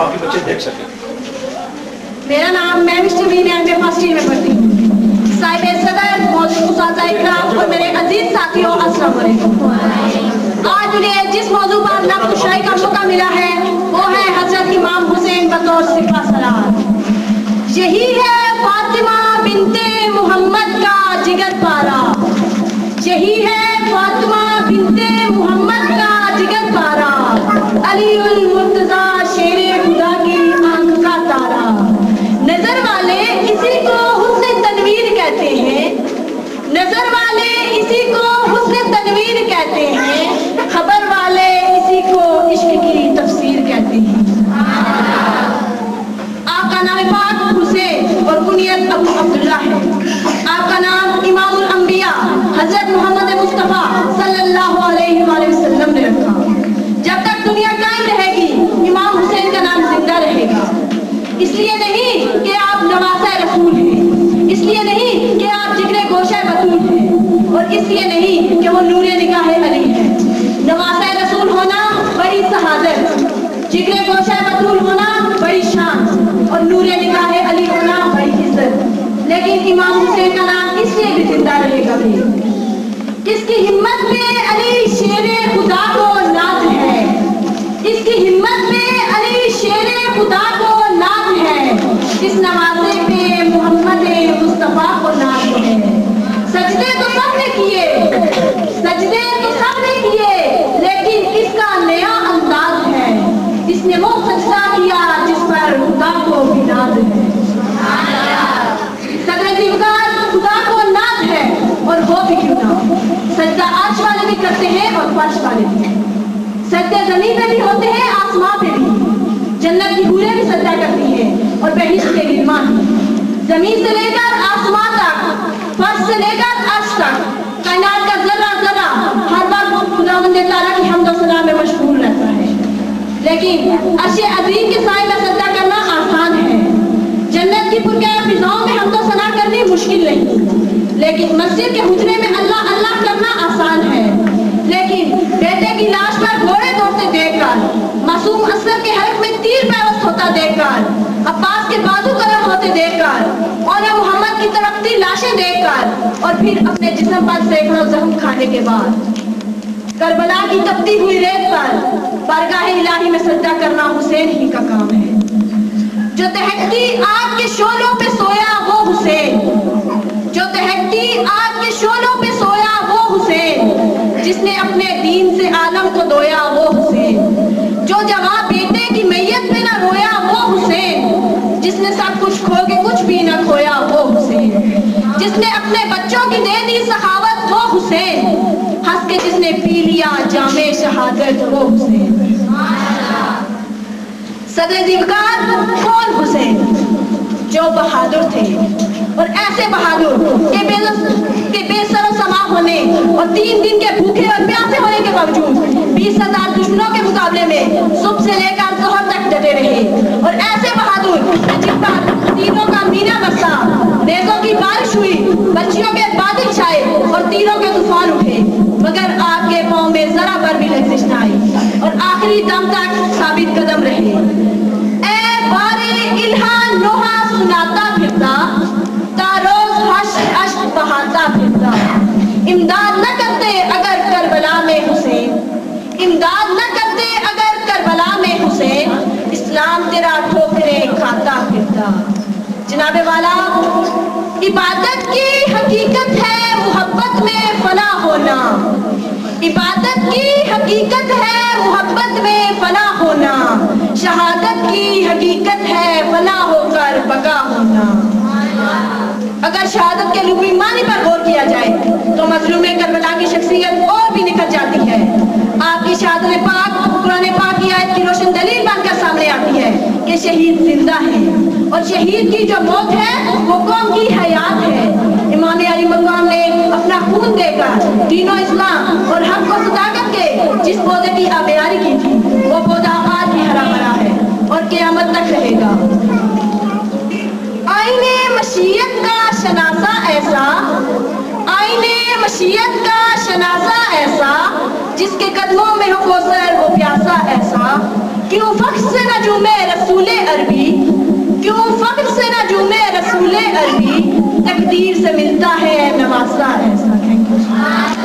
बाकी बच्चे देख सके। मेरा नाम, मैं मिस्टर मीन में फ़र्स्ट ईयर में पढ़ती हूँ। साहिब सदर मौजूद और मेरे अज़ीज़ साथियों असलम इसलिए नहीं कि आप नवासा रसूल हैं। इसलिए नहीं कि आप ज़िक्र गोशा बतूल हैं। और इसलिए नहीं कि वो नूर निकाह है अली है। नवासा रसूल होना बड़ी शहादत ज़िक्र गोशा बतूल होना बड़ी शान, और नूर निकाह है अली होना बड़ी इज़्ज़त। लेकिन इमाम हुसैन का नाम इसलिए भी ज़िंदा रहेगा भी। किसकी हिम्मत में अली को है। सदर इमकान खुदा को नाद है और वो भी क्यों ना हो? सजदा वाले भी करते हैं और फर्श वाले भी। सजदे ज़मीन पे भी होते हैं, आसमां पे भी। जन्नत की हूरें भी सजदा करती हैं और बहिश्त के निर्माण। ज़मीन से लेकर आसमान तक, फर्श से लेकर अर्श तक, कायनात का जरा जरा हर वक्त खुदावंद ताला की हमद सना में मशगूल रहता है। लेकिन अशे अजीम के शरीर के हुजरे में अल्लाह अल्लाह करना आसान है। लेकिन बेटे की लाश पर घोड़े दौड़ते देखकर, मासूम असगर के हल्क में तीर पैरस्त होता देखकर, अब्बास के बाजू गर्म होते देखकर, और मोहम्मद की तरफती लाशें देखकर, और फिर अपने जिसम पर सैकड़ों जख्म खाने के बाद। करबला की तपती हुई रेत पर बारगाह इलाही में सजदा करना हुसैन ही का काम है। जो तहकती आग के शोलों पे सोया, वो हुसैन। जिसने अपने दीन से आलम को धोया, वो हुसैन। जो जवाब बेटे की मैयत में ना रोया, वो हुसैन। जिसने सब कुछ खो के कुछ भी ना खोया, वो हुसैन। जिसने अपने बच्चों की दे दी सखावत, वो हुसैन। हंस के जिसने पी लिया जामे शहादत, वो हुसैन। सदर दिवकार कौन हुसैन? जो बहादुर थे। और ऐसे बहादुर के बेसर समा होने और तीन दिन सरदार दुश्मनों के मुकाबले में सुबह से लेकर दोहर तक डटे रहे। और ऐसे बहादुर जिन पर तीनों का मीना बरसा रेतों की बारिश हुई, बच्चियों के बादल छाए और तीनों के तूफ़ान उठे। मगर आपके पाँव में जरा पर भी लजिश न आई और आखिरी दम तक साबित कदम रहे। इमदाद न करते इमदाद न करते अगर करबला में हुसैन, इस्लाम तेरा ठोकरे खाता फिरता। जनाबे वाला, इबादत की हकीकत है मोहब्बत में फना होना। इबादत की हकीकत है मोहब्बत में फना होना। शहादत की हकीकत है फला होकर बगा होना। अगर शहादत के लुबी मानी पर गौर किया जाए तो मजलूम करबला की शख्सियत और भी निकल जाती है। आपकी शादर पाक कुरान पाक की आयत की रोशन दलील बनकर सामने आती है कि शहीद ज़िंदा है। और शहीद की जो मौत है, वो कौम की हयात है। इमाम अली मकाम ने अपना खून देकर तीनों इस्लाम और हक को सदाकत के जिस पौधे की आबियारी की थी, वो पौधा आज भी हरा भरा है और क्यामत तक रहेगा। आईने मशीयत का शनासा ऐसा, आईने मशीयत का शनासा गुजर वो प्यासा ऐसा? क्यों फख्र से न जुमे रसूल अरबी? क्यों फख्र से न जुमे रसूल अरबी? तकदीर से मिलता है नवासा ऐसा। Thank you